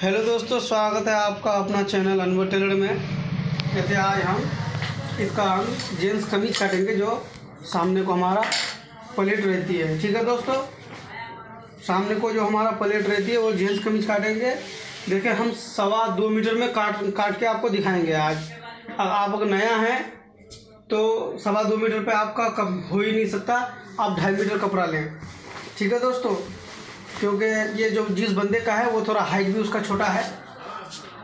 Hello दोस्तों, स्वागत है आपका अपना चैनल अनवर टेलर में। जैसे आज हम इसका हम जेंट्स कमीज काटेंगे जो सामने को हमारा प्लेट रहती है। ठीक है दोस्तों? सामने को जो हमारा प्लेट रहती है, वो जेंट्स कमीज काटेंगे। देखिए, हम सवा दो मीटर में काट काट के आपको दिखाएँगे आज। आप अगर नया हैं तो सवा दो मीटर पे आपका कब हो ही नहीं सकता। आप ढाई मीटर कपड़ा लें। ठीक है दोस्तों? क्योंकि ये जो जिस बंदे का है, वो थोड़ा हाइट भी उसका छोटा है।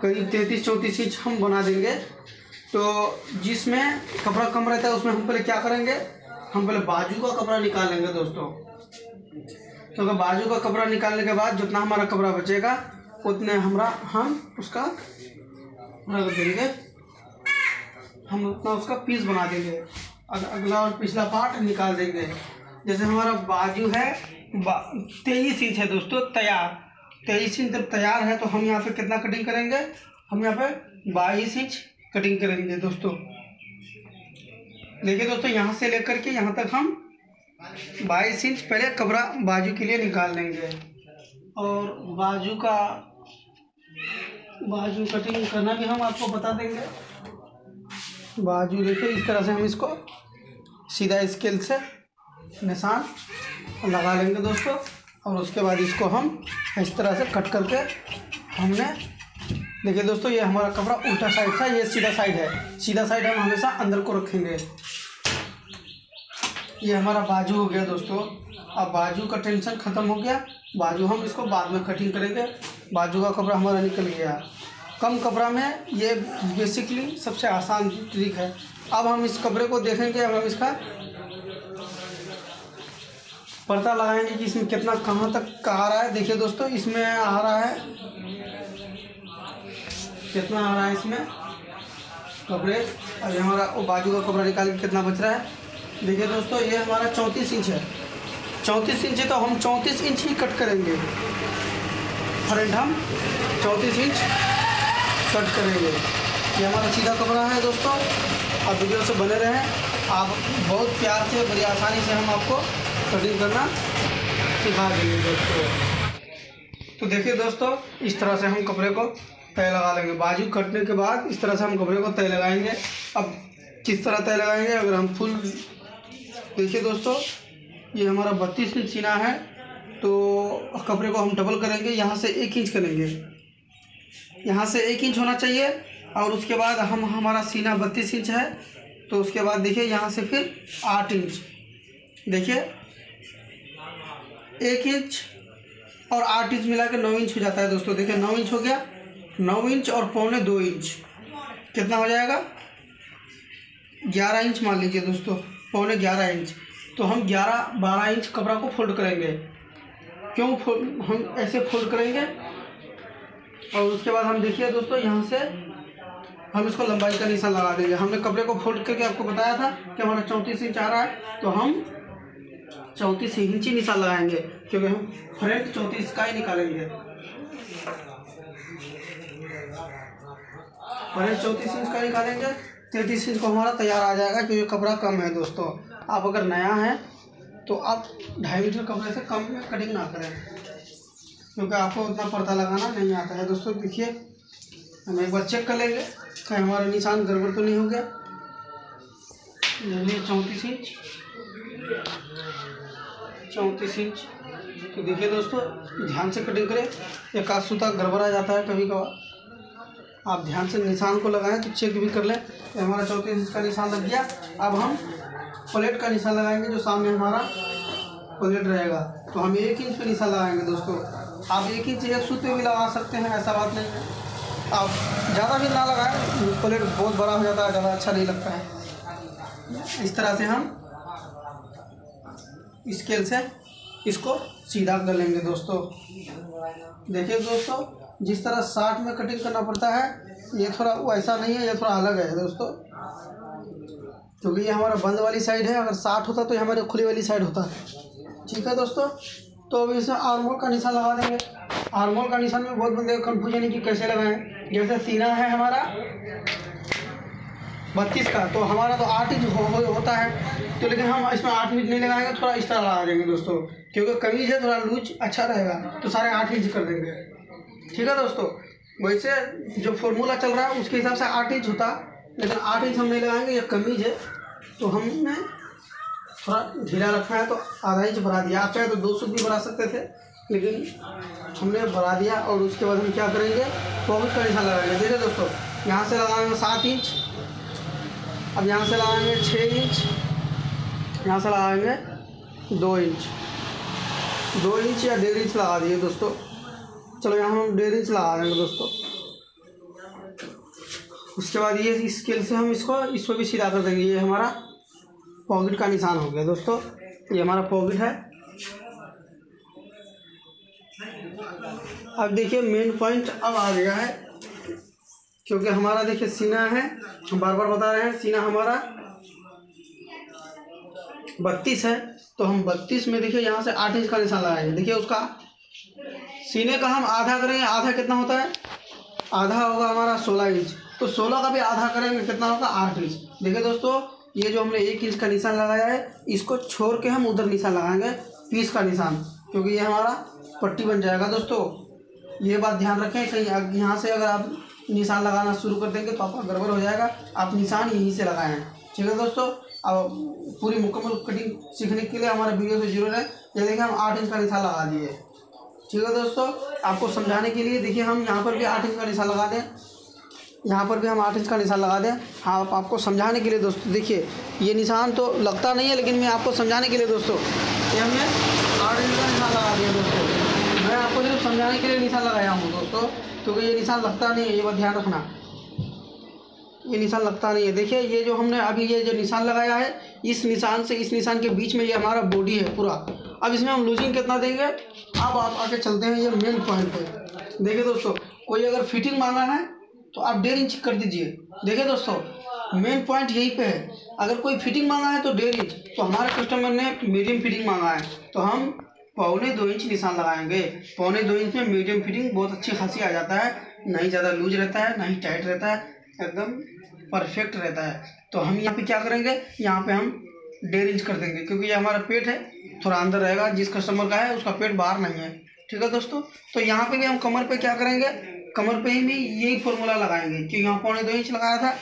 करीब तैंतीस, चौंतीस इंच हम बना देंगे। तो जिसमें कपड़ा कम रहता है, उसमें हम पहले क्या करेंगे? हम पहले बाजू का कपड़ा निकालेंगे दोस्तों। तो अगर बाजू का कपड़ा निकालने के बाद जितना हमारा कपड़ा बचेगा, उतने हमारा हम उसका रख देंगे। हम उतना उसका पीस बना देंगे। अग- अगला और पिछला पार्ट निकाल देंगे। जैसे हमारा बाजू है तेईस इंच है दोस्तों, तैयार। तेईस इंच जब तैयार है तो हम यहाँ पे कितना कटिंग करेंगे? हम यहाँ पे बाईस इंच कटिंग करेंगे दोस्तों। देखिए दोस्तों, यहाँ से लेकर के यहाँ तक हम बाईस इंच पहले कपड़ा बाजू के लिए निकाल लेंगे और बाजू का, बाजू कटिंग करना भी हम आपको बता देंगे। बाजू देखिए, इस तरह से हम इसको सीधा स्केल से निशान लगा लेंगे दोस्तों, और उसके बाद इसको हम इस तरह से कट करके हमने, देखिए दोस्तों, ये हमारा कपड़ा उल्टा साइड था, ये सीधा साइड है। सीधा साइड हम हमेशा अंदर को रखेंगे। ये हमारा बाजू हो गया दोस्तों। अब बाजू का टेंशन ख़त्म हो गया। बाजू हम इसको बाद में कटिंग करेंगे। बाजू का कपड़ा हमारा निकल गया। कम कपड़ा में ये बेसिकली सबसे आसान ट्रिक है। अब हम इस कपड़े को देखेंगे, अब हम इसका पर्दा लगाएँगे कि इसमें कितना, कहाँ तक आ रहा है। देखिए दोस्तों, इसमें आ रहा है। कितना आ रहा है इसमें? कपड़े ये हमारा बाजू का कपड़ा निकाल के कितना बच रहा है। देखिए दोस्तों, ये हमारा चौंतीस इंच है। चौंतीस इंच है तो हम चौंतीस इंच ही कट करेंगे। फ्रंट हम चौंतीस इंच कट करेंगे। ये हमारा सीधा कपड़ा है दोस्तों। आप वीडियो से बने रहें। आप बहुत प्यार से, बड़ी आसानी से हम आपको कटिंग करना सिखा देंगे दोस्तों। तो देखिए दोस्तों, इस तरह से हम कपड़े को तय लगा लेंगे। बाजू कटने के बाद इस तरह से हम कपड़े को तय लगाएँगे। अब किस तरह तय लगाएँगे? अगर हम फुल देखिए दोस्तों, ये हमारा बत्तीस इंच सीना है तो कपड़े को हम डबल करेंगे। यहाँ से एक इंच करेंगे। यहाँ से एक इंच होना चाहिए, और उसके बाद हम हमारा सीना बत्तीस इंच है तो उसके बाद देखिए यहाँ से फिर आठ इंच। देखिए एक इंच और आठ इंच मिला के नौ इंच हो जाता है दोस्तों। देखिए, नौ इंच हो गया। नौ इंच और पौने दो इंच। कितना हो जाएगा? ग्यारह इंच मान लीजिए दोस्तों, पौने ग्यारह इंच। तो हम ग्यारह, बारह इंच कपड़ा को फोल्ड करेंगे। क्यों फोल्ड हम ऐसे फोल्ड करेंगे? और उसके बाद हम देखिए दोस्तों, यहाँ से हम इसको लंबाई का निशान लगा देंगे। हमने कपड़े को फोल्ड करके आपको बताया था कि हमारा चौंतीस इंच आ रहा है तो हम चौंतीस इंच ही निशान लगाएँगे, क्योंकि हम फ्रंट चौंतीस का ही निकालेंगे। फ्रंट चौंतीस इंच का निकालेंगे, तैंतीस इंच को हमारा तैयार आ जाएगा, क्योंकि कपड़ा कम है दोस्तों। आप अगर नया है तो आप ढाई मीटर कपड़े से कम में कटिंग ना करें, क्योंकि आपको उतना पर्दा लगाना नहीं आता है। दोस्तों, देखिए, हम एक बार चेक कर लेंगे, कहीं हमारा निशान गड़बड़ तो नहीं हो गया। चौंतीस इंच। चौंतीस इंच। तो देखिए दोस्तों, ध्यान से कटिंग करें। एक आध सूता गड़बड़ा जाता है कभी कभार। आप ध्यान से निशान को लगाएँ तो चेक भी कर लें। तो हमारा चौंतीस इंच का निशान लग गया। अब हम प्लेट का निशान लगाएँगे जो सामने हमारा प्लेट रहेगा। तो हम एक इंच पे निशान लगाएँगे दोस्तों। आप एक इंच एक सूते भी लगा सकते हैं, ऐसा बात नहीं है। आप ज़्यादा भी ना लगाएँ प्लेट बहुत बड़ा हो जाता है, ज़्यादा अच्छा नहीं लगता है। इस तरह से हम स्केल से इसको सीधा कर लेंगे दोस्तों। देखिए दोस्तों, जिस तरह साठ में कटिंग करना पड़ता है, ये थोड़ा वैसा नहीं है, ये थोड़ा अलग है दोस्तों। क्योंकि ये हमारा बंद वाली साइड है, अगर साठ होता तो ये हमारे खुली वाली साइड होता। ठीक है दोस्तों? तो अभी इसमें आर्मोल का निशान लगा देंगे। आर्मोल का निशान में बहुत बंदे कन्फ्यूज़न है कि कैसे लगाएँ। जैसे सीना है हमारा बत्तीस का तो हमारा तो आठ इंच हो, हो, होता है। तो लेकिन हम इसमें आठ इंच नहीं लगाएँगे थोड़ा इस तरह लगा देंगे दोस्तों। क्योंकि कमीज है थोड़ा लूज अच्छा रहेगा तो साढ़े आठ इंच कर देंगे। ठीक है दोस्तों? वैसे जो फॉर्मूला चल रहा है उसके हिसाब से आठ इंच होता लेकिन आठ इंच हम नहीं लगाएँगे ये कमीज है। तो हमने थोड़ा ढीला रखा है तो आधा इंच बढ़ा दिया। आप चाहे तो दो सूट भी बढ़ा सकते थे लेकिन हमने बढ़ा दिया और उसके बाद हम क्या करेंगे? पॉकेट का निशान लगाएँगे। देखिए दोस्तों यहाँ से लगाएँगे सात इंच अब यहाँ से लगाएँगे छः इंच। यहाँ से लगाएँगे दो इंच। दो इंच या डेढ़ इंच लगा दिए दोस्तों। चलो यहाँ हम डेढ़ इंच लगा देंगे दोस्तों। उसके बाद ये स्केल से हम इसको इसको भी सीधा कर देंगे। ये हमारा पॉकेट का निशान हो गया दोस्तों। ये हमारा पॉकेट है। अब देखिए मेन पॉइंट अब आ गया है। क्योंकि हमारा देखिए सीना है, हम बार बार बता रहे हैं, सीना हमारा बत्तीस है तो हम बत्तीस में देखिए यहाँ से आठ इंच का निशान लगाएँगे। देखिए उसका सीने का हम आधा करेंगे, आधा कितना होता है? आधा होगा हमारा सोलह इंच। तो सोलह का भी आधा करेंगे, कितना होगा? आठ इंच। देखिए दोस्तों, ये जो हमने एक इंच का निशान लगाया है, इसको छोड़ के हम उधर निशान लगाएँगे, पीस का निशान, क्योंकि ये हमारा पट्टी बन जाएगा दोस्तों। ये बात ध्यान रखें, कहीं यहाँ से अगर आप निशान लगाना शुरू कर देंगे तो आपका गड़बड़ हो जाएगा। आप निशान यहीं से लगाएँ। ठीक है दोस्तों? अब पूरी मुकम्मल कटिंग सीखने के लिए हमारा वीडियो से ज़रूर है ये देखिए हम आठ इंच का निशान लगा दिए। ठीक है दोस्तों? आपको समझाने के लिए देखिए, हम यहाँ पर भी आठ इंच का निशान लगा दें। यहाँ पर भी हम आठ इंच का निशान लगा दें। हाँ आप आपको समझाने के लिए दोस्तों, देखिए, ये निशान तो लगता नहीं है, लेकिन मैं आपको समझाने के लिए दोस्तों, ये हमने आठ इंच का निशान लगा दिया दोस्तों। मैं आपको सिर्फ़ समझाने के लिए निशान लगाया हूँ दोस्तों। क्योंकि ये निशान लगता नहीं है, ये बात ध्यान रखना। ये निशान लगता नहीं है। देखिए, ये जो हमने अभी ये जो निशान लगाया है, इस निशान से इस निशान के बीच में ये हमारा बॉडी है पूरा। अब इसमें हम लूजिंग कितना देंगे? अब आप आके चलते हैं ये मेन पॉइंट पे। देखिए दोस्तों, कोई अगर फिटिंग मांगा है तो आप डेढ़ इंच कर दीजिए। देखिए दोस्तों मेन पॉइंट यही पे है। अगर कोई फिटिंग मांगा है तो डेढ़ इंच तो हमारे कस्टमर ने मीडियम फिटिंग मांगा है। तो हम पौने दो इंच निशान लगाएँगे। पौने दो इंच में मीडियम फिटिंग बहुत अच्छी खासी आ जाता है। नहीं ज़्यादा लूज रहता है नहीं टाइट रहता है, एकदम परफेक्ट रहता है। तो हम यहाँ पे क्या करेंगे? यहाँ पे हम डेढ़ इंच कर देंगे, क्योंकि ये हमारा पेट है, थोड़ा अंदर रहेगा। जिस कस्टमर का है, उसका पेट बाहर नहीं है। ठीक है दोस्तों? तो यहाँ पे भी हम कमर पे क्या करेंगे? कमर पे ही भी यही फॉर्मूला लगाएँगे, कि यहाँ पौने दो इंच लगाया था,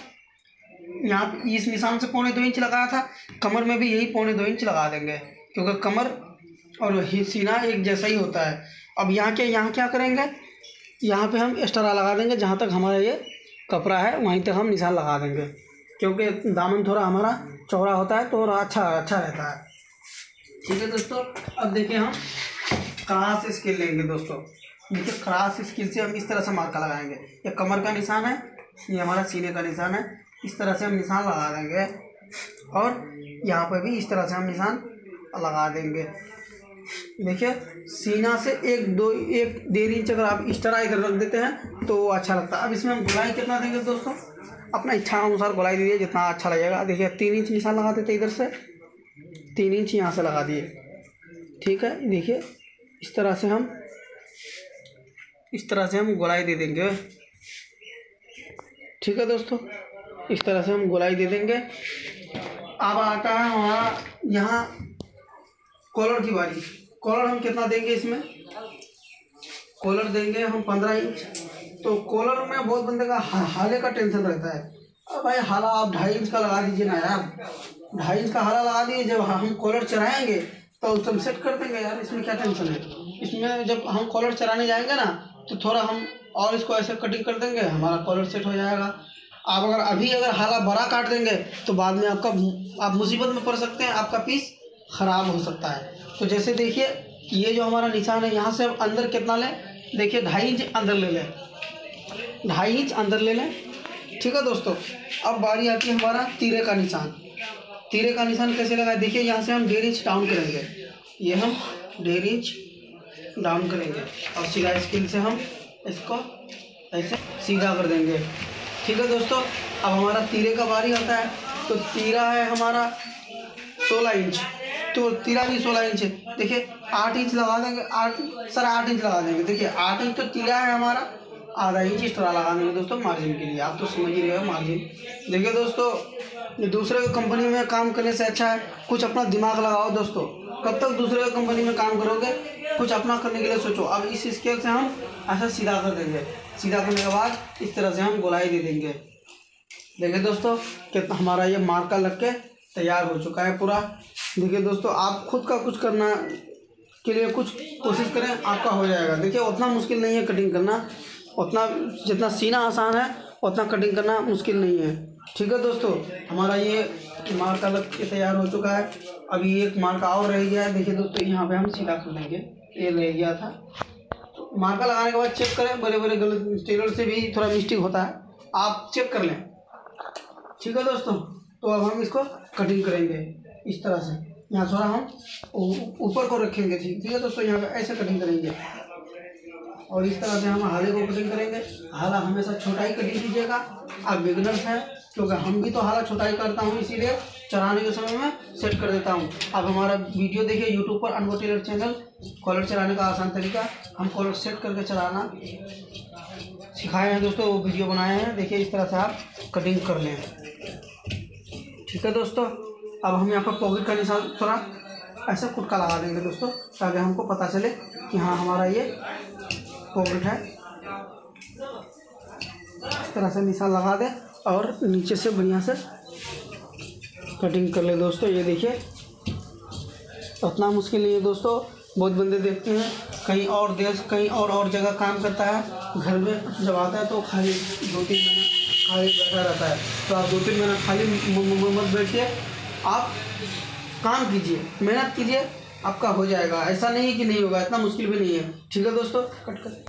यहाँ इस निशान से पौने दो इंच लगाया था, कमर में भी यही पौने दो इंच लगा देंगे। क्योंकि कमर और सीना एक जैसा ही होता है। अब यहाँ के, यहाँ क्या करेंगे? यहाँ पे हम एक्स्ट्रा लगा देंगे, जहाँ तक हमारा ये कपड़ा है, वहीं तक हम निशान लगा देंगे। क्योंकि दामन थोड़ा हमारा चौड़ा होता है तो और अच्छा अच्छा रहता है। ठीक है दोस्तों, अब देखिए हम क्रास स्किल लेंगे दोस्तों। देखिए, क्रास स्किल से हम इस तरह से मार्का लगाएँगे। ये कमर का निशान है, ये हमारा सीने का निशान है। इस तरह से हम निशान लगा देंगे और यहाँ पर भी इस तरह से हम निशान लगा देंगे। देखिए, सीना से एक दो, एक डेढ़ इंच अगर आप इस तरह रख देते हैं तो अच्छा लगता है। अब इसमें हम गुलाई कितना देंगे दोस्तों? अपना इच्छा अनुसार गुलाई दीजिए, जितना अच्छा लगेगा। देखिए, तीन इंच निशान लगा देते इधर से। तीन इंच यहाँ से लगा दिए। ठीक है, देखिए, इस तरह से हम, इस तरह से हम गोलाई दे देंगे। ठीक है दोस्तों, इस तरह से हम गोलाई दे देंगे। अब आता है हमारा यहाँ कॉलर की बारी। कॉलर हम कितना देंगे इसमें? कॉलर देंगे हम पंद्रह इंच। तो कॉलर में बहुत बंदे का हाले का टेंशन रहता है। अब भाई, हाला आप ढाई इंच का लगा दीजिए ना यार। ढाई इंच का हाला लगा दिए जब हम कॉलर चढ़ाएँगे तो उस सेट कर देंगे। यार, इसमें क्या टेंशन है? इसमें जब हम कॉलर चढ़ाने जाएँगे ना तो थोड़ा हम और इसको ऐसे कटिंग कर देंगे, हमारा कॉलर सेट हो जाएगा। आप अगर अभी अगर हाला बड़ा काट देंगे तो बाद में आपका आप मुसीबत में पड़ सकते हैं। आपका पीस ख़राब हो सकता है। तो जैसे देखिए, ये जो हमारा निशान है, यहाँ से हम अंदर कितना लें? देखिए, ढाई इंच अंदर ले लें। ढाई इंच अंदर ले लें। ठीक है दोस्तों? अब बारी आती है हमारा तीरे का निशान। तीरे का निशान कैसे लगाए? देखिए, यहाँ से हम डेढ़ इंच डाउन करेंगे। ये हम डेढ़ इंच डाउन करेंगे। और सीधा स्किल से हम इसको ऐसे सीधा कर देंगे। ठीक है दोस्तों? अब हमारा तीरे का बारी आता है। तो तीरा है हमारा सोलह इंच। तो तीरा भी सोलह इंच है। देखिए, आठ इंच लगा देंगे, आठ, सर आठ इंच लगा देंगे। देखिए, आठ इंच तो तीरा है हमारा, आधा इंच एक्स्ट्रा लगा देंगे दोस्तों मार्जिन के लिए। आप तो समझ ही रहे हो मार्जिन देखिए दोस्तों दूसरे कंपनी में काम करने से अच्छा है, कुछ अपना दिमाग लगाओ दोस्तों। कब तक दूसरे कंपनी में काम करोगे, कुछ अपना करने के लिए सोचो। अब इस स्केल से हम ऐसा सीधा कर देंगे। सीधा करने के बाद इस तरह से हम गोलाई दे देंगे। देखिए दोस्तों कि हमारा ये मार्का लग के तैयार हो चुका है पूरा। देखिए दोस्तों, आप खुद का कुछ करना के लिए कुछ कोशिश करें, आपका हो जाएगा। देखिए, उतना मुश्किल नहीं है कटिंग करना। उतना जितना सीना आसान है, उतना कटिंग करना मुश्किल नहीं है। ठीक है दोस्तों, हमारा ये मार्का लग के तैयार हो चुका है। अभी एक मार्का और रह गया है। देखिए दोस्तों, यहाँ पे हम सीधा कर लेंगे ये रह गया था। तो मार्का लगाने के बाद चेक करें बड़े बड़े गलत टेलर से भी थोड़ा मिस्टेक होता है। आप चेक कर लें। ठीक है दोस्तों। तो अब हम इसको कटिंग करेंगे, इस तरह से। यहाँ थोड़ा हम ऊपर को रखेंगे, ठीक ठीक है दोस्तों? यहाँ ऐसे कटिंग करेंगे। और इस तरह से हम हाले को कटिंग करेंगे। हाला हमेशा छोटा ही कटिंग कीजिएगा। आप बिगनर्स हैं, क्योंकि हम भी तो हाला छोटा ही करता हूँ, इसीलिए चढ़ाने के समय में सेट कर देता हूँ। आप हमारा वीडियो देखिए यूट्यूब पर अनवो टेलर चैनल कॉलर चलाने का आसान तरीका, हम कॉलर सेट करके चलाना सिखाए हैं दोस्तों, वो वीडियो बनाए हैं। देखिए इस तरह से आप कटिंग कर लें। ठीक है दोस्तों, अब हम यहाँ पर पॉकेट का निशान थोड़ा ऐसा कुटका लगा देंगे दोस्तों, ताकि हमको पता चले कि हाँ हमारा ये पॉकेट है। इस तरह से निशान लगा दें और नीचे से बढ़िया से कटिंग कर ले दोस्तों, ये देखिए। उतना मुश्किल नहीं है दोस्तों, बहुत बंदे देखते हैं, कहीं और देश, कहीं और और जगह काम करता है, घर में जब आता है तो खाली दो तीन महीना खाली बैठा रहता है। तो आप दो तीन महीना खाली मत बैठिए। आप काम कीजिए मेहनत कीजिए आपका हो जाएगा। ऐसा नहीं है कि नहीं होगा इतना मुश्किल भी नहीं है। ठीक है दोस्तों? कट कर।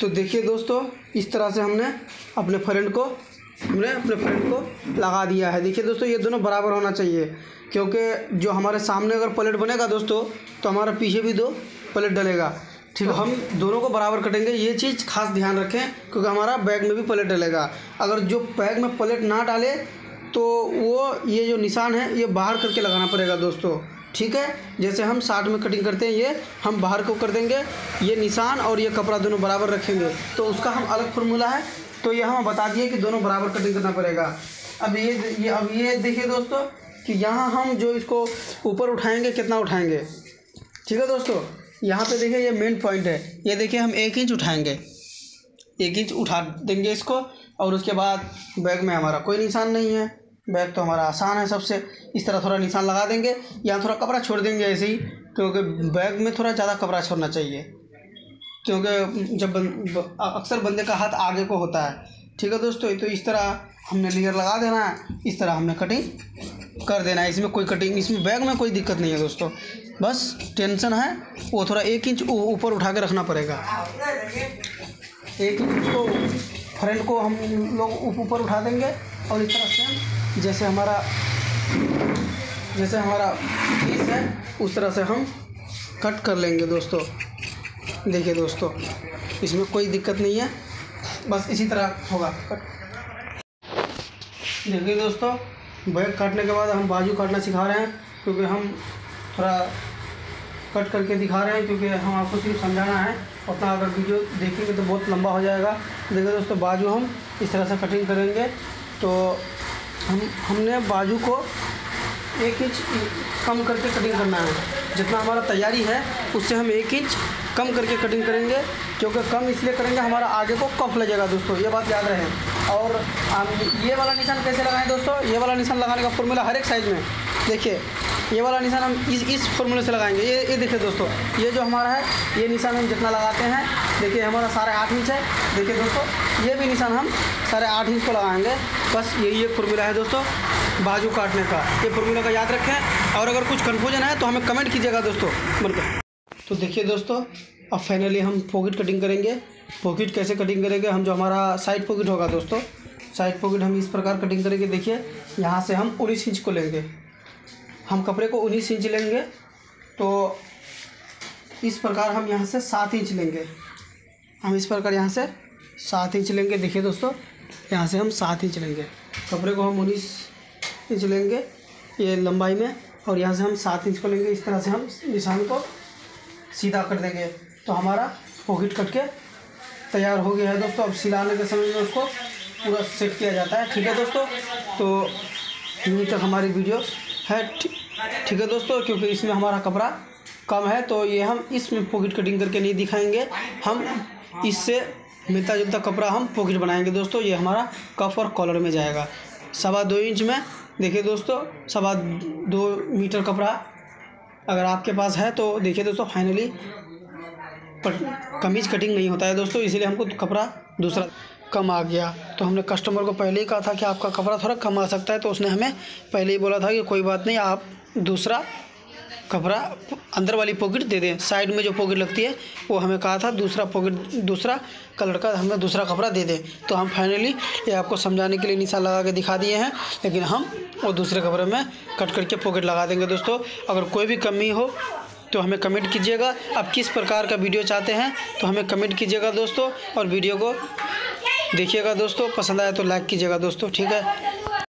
तो देखिए दोस्तों इस तरह से हमने अपने फ्रेंड को हमने अपने फ्रेंड को लगा दिया है। देखिए दोस्तों ये दोनों बराबर होना चाहिए। क्योंकि जो हमारे सामने अगर प्लेट बनेगा दोस्तों तो हमारा पीछे भी दो प्लेट डलेगा। ठीक है, हम दोनों को बराबर कटेंगे। ये चीज़ खास ध्यान रखें, क्योंकि हमारा बैग में भी प्लेट डलेगा। अगर जो बैग में प्लेट ना डाले तो वो, ये जो निशान है, ये बाहर करके लगाना पड़ेगा दोस्तों। ठीक है? जैसे हम साठ में कटिंग करते हैं, ये हम बाहर को कर देंगे। ये निशान और ये कपड़ा दोनों बराबर रखेंगे। तो उसका हम अलग फार्मूला है। तो ये हम बता दिए कि दोनों बराबर कटिंग करना पड़ेगा। अब ये ये, अब ये देखिए दोस्तों, कि यहाँ हम जो इसको ऊपर उठाएँगे, कितना उठाएँगे? ठीक है दोस्तों? यहाँ पे देखिए ये मेन पॉइंट है। ये देखिए हम एक इंच उठाएँगे। एक इंच उठा देंगे इसको और उसके बाद बैग में हमारा कोई निशान नहीं है। बैग तो हमारा आसान है सबसे। इस तरह थोड़ा निशान लगा देंगे यहाँ थोड़ा कपड़ा छोड़ देंगे ऐसे ही, क्योंकि बैग में थोड़ा ज़्यादा कपड़ा छोड़ना चाहिए। क्योंकि जब अक्सर बंदे का हाथ आगे को होता है। ठीक है दोस्तों तो इस तरह हमने लेयर लगा देना है, इस तरह हमने कटिंग कर देना है। इसमें कोई कटिंग इसमें बैग में कोई दिक्कत नहीं है दोस्तों। बस टेंशन है, वो थोड़ा एक इंच ऊपर उठा के रखना पड़ेगा। एक इंच को फ्रंट को हम लोग ऊपर उठा देंगे और इस तरह से जैसे हमारा जैसे हमारा पीस है, उस तरह से हम कट कर लेंगे दोस्तों। देखिए दोस्तों, इसमें कोई दिक्कत नहीं है। बस इसी तरह होगा। देखिए दोस्तों, बैग काटने के बाद हम बाजू काटना सिखा रहे हैं, क्योंकि हम थोड़ा कट करके दिखा रहे हैं, क्योंकि हम आपको सिर्फ़ समझाना है। उतना अगर वीडियो देखेंगे तो बहुत लंबा हो जाएगा। देखिए दोस्तों, बाजू हम इस तरह से कटिंग करेंगे। तो हम, हमने बाजू को एक इंच कम करके कटिंग करना है। जितना हमारा तैयारी है, उससे हम एक इंच कम करके कटिंग करेंगे, क्योंकि कम इसलिए करेंगे, हमारा आगे को कफ लगेगा दोस्तों, ये बात याद रहे। और ये वाला निशान कैसे लगाएँ दोस्तों? ये वाला निशान लगाने का फॉर्मूला हर एक साइज़ में। देखिए, ये वाला निशान हम इस इस फॉर्मूले से लगाएँगे। ये ये देखिए दोस्तों, ये जो हमारा है, ये निशान हम जितना लगाते हैं, देखिए हमारा साढ़े आठ इंच है। देखिए दोस्तों, ये भी निशान हम साढ़े आठ इंच को लगाएँगे। बस यही एक फॉर्मूला है दोस्तों, बाजू काटने का। ये फॉर्मूला का याद रखें। और अगर कुछ कन्फ्यूज़न है तो हमें कमेंट कीजिएगा दोस्तों। बनकर तो देखिए दोस्तों, अब फाइनली हम पॉकेट कटिंग करेंगे। पॉकेट कैसे कटिंग करेंगे? हम जो हमारा साइड पॉकेट होगा दोस्तों साइड पॉकेट हम इस प्रकार कटिंग करेंगे। देखिए, यहाँ से हम उन्नीस इंच को लेंगे। हम कपड़े को उन्नीस इंच लेंगे तो इस प्रकार हम यहाँ से सात इंच लेंगे। हम इस प्रकार यहाँ से सात इंच लेंगे। देखिए दोस्तों, यहाँ से हम सात इंच लेंगे। कपड़े को हम उन्नीस इंच लेंगे, ये लंबाई में, और यहाँ से हम सात इंच को लेंगे। इस तरह से हम निशान को सीधा कर देंगे। तो हमारा पॉकेट कट के तैयार हो गया है दोस्तों। अब सिलाने के समय में उसको पूरा सेट किया जाता है। ठीक है दोस्तों? तो यहीं तक हमारी वीडियो है। ठीक है दोस्तों? क्योंकि इसमें हमारा कपड़ा कम है तो ये हम इसमें पॉकेट कटिंग करके नहीं दिखाएँगे। हम इससे मिलता जुलता कपड़ा हम पॉकेट बनाएँगे दोस्तों। ये हमारा कफ और कॉलर में जाएगा। सवा दो इंच में, देखिए दोस्तों, सवा दो मीटर कपड़ा अगर आपके पास है तो देखिए दोस्तों फाइनली कमीज कटिंग नहीं होता है दोस्तों, इसीलिए हमको कपड़ा दूसरा कम आ गया। तो हमने कस्टमर को पहले ही कहा था कि आपका कपड़ा थोड़ा कम आ सकता है तो उसने हमें पहले ही बोला था कि कोई बात नहीं, आप दूसरा कपड़ा अंदर वाली पॉकेट दे दें। साइड में जो पॉकेट लगती है, वो हमें कहा था, दूसरा पॉकेट दूसरा कलर का हमें दूसरा कपड़ा दे दें। तो हम फाइनली ये आपको समझाने के लिए निशान लगा के दिखा दिए हैं, लेकिन हम वो दूसरे कपड़े में कट करके पॉकेट लगा देंगे दोस्तों। अगर कोई भी कमी हो तो हमें कमेंट कीजिएगा। आप किस प्रकार का वीडियो चाहते हैं तो हमें कमेंट कीजिएगा दोस्तों, और वीडियो को देखिएगा दोस्तों। पसंद आए तो लाइक कीजिएगा दोस्तों, ठीक है?